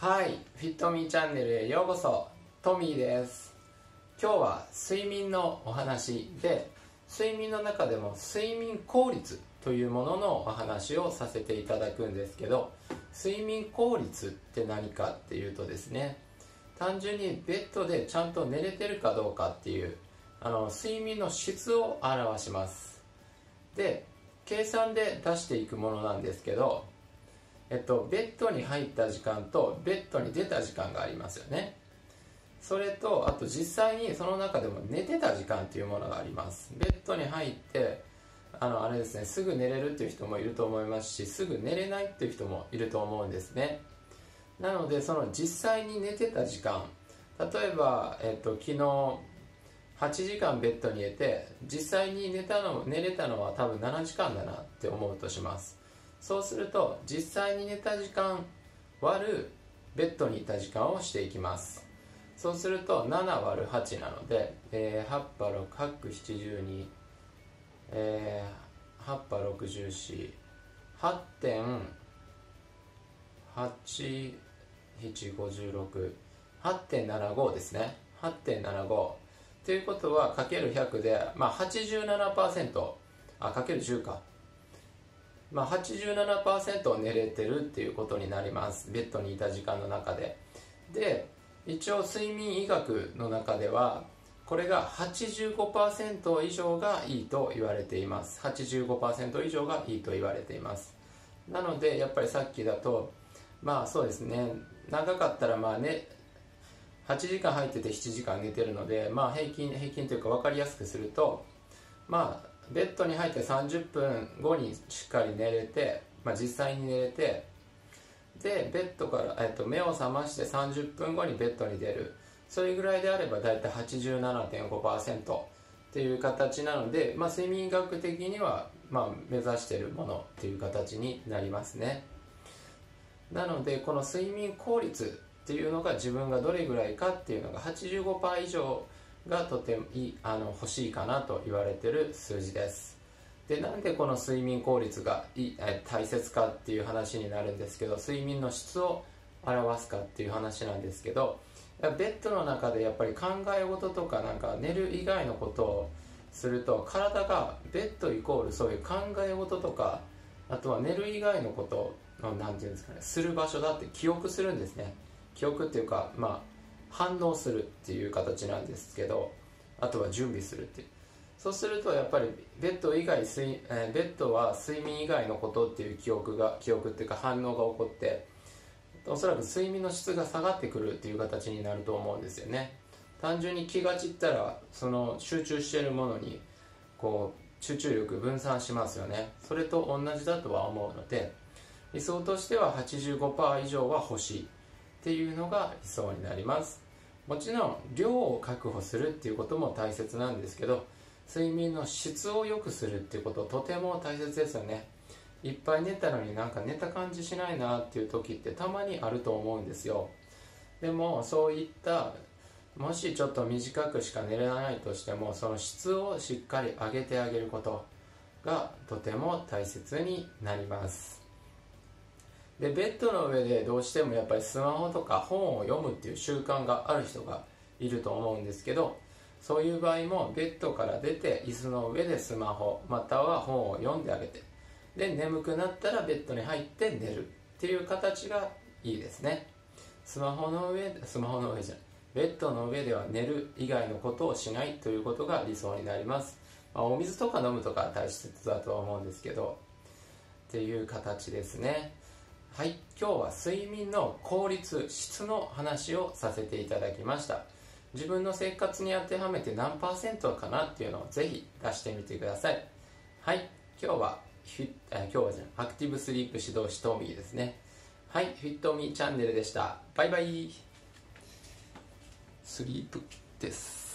はいフィットミーチャンネルへようこそ。トミーです。今日は睡眠のお話で睡眠の中でも睡眠効率というもののお話をさせていただくんですけど睡眠効率って何かっていうとですね単純にベッドでちゃんと寝れてるかどうかっていうあの睡眠の質を表します。で計算で出していくものなんですけどえっと、ベッドに入った時間とベッドに出た時間がありますよね。それとあと実際にその中でも寝てた時間っていうものがあります。ベッドに入ってあのあれですねすぐ寝れるっていう人もいると思いますしすぐ寝れないっていう人もいると思うんですね。なのでその実際に寝てた時間例えば、えっと、昨日8時間ベッドに寝て実際に寝たの寝れたのは多分7時間だなって思うとします。そうすると実際に寝た時間割るベッドにいた時間をしていきます。そうすると7割る8なので、えー、8波6 8 72えー、8波6 4 8 8 5 6 8.75ですね。8.75ということはかける100で、まあ87%あかける10か。まあ、87%寝れてるっていうことになります。ベッドにいた時間の中で。で一応睡眠医学の中ではこれが85%以上がいいと言われています。85%以上がいいと言われています。なのでやっぱりさっきだとまあそうですね。長かったらまあね8時間入ってて7時間寝てるのでまあ平均平均というか分かりやすくするとまあベッドに入って30分後にしっかり寝れて、まあ、実際に寝れてでベッドから、えっと、目を覚まして30分後にベッドに出る。それぐらいであれば大体87.5%っていう形なので、まあ、睡眠学的には、ま、目指してるものっていう形になりますね。なのでこの睡眠効率っていうのが自分がどれぐらいかっていうのが85%以上がとてもいいあの欲しいかなと言われてる数字です。でなんでこの睡眠効率がいい大切かっていう話になるんですけど睡眠の質を表すかっていう話なんですけどベッドの中でやっぱり考え事とかなんか寝る以外のことをすると体がベッドイコールそういう考え事とかあとは寝る以外のことを何て言うんですかねする場所だって記憶するんですね。記憶っていうかまあ反応するっていう形なんですけどあとは準備するっていう。そうするとやっぱりベッド以外睡、え、ベッドは睡眠以外のことっていう記憶が記憶っていうか反応が起こっておそらく睡眠の質が下がってくるっていう形になると思うんですよね。単純に気が散ったらその集中しているものにこう集中力分散しますよね。それと同じだとは思うので理想としては85%以上は欲しい。っていうのが理想になります。もちろん量を確保するっていうことも大切なんですけど睡眠の質を良くするっていうこととても大切ですよね。いっぱい寝たのになんか寝た感じしないなっていう時ってたまにあると思うんですよ。でもそういったもしちょっと短くしか寝れないとしてもその質をしっかり上げてあげることがとても大切になります。でベッドの上でどうしてもやっぱりスマホとか本を読むっていう習慣がある人がいると思うんですけどそういう場合もベッドから出て椅子の上でスマホまたは本を読んであげてで眠くなったらベッドに入って寝るっていう形がいいですね。スマホの上スマホの上じゃないベッドの上では寝る以外のことをしないということが理想になります、まあ、お水とか飲むとか大切だとは思うんですけどっていう形ですね。はい今日は睡眠の効率質の話をさせていただきました。自分の生活に当てはめて何パーセントかなっていうのをぜひ出してみてください。はい今日は今日はじゃアクティブスリープ指導士トミーですね。はいフィットミーチャンネルでした。バイバイ。スリープです。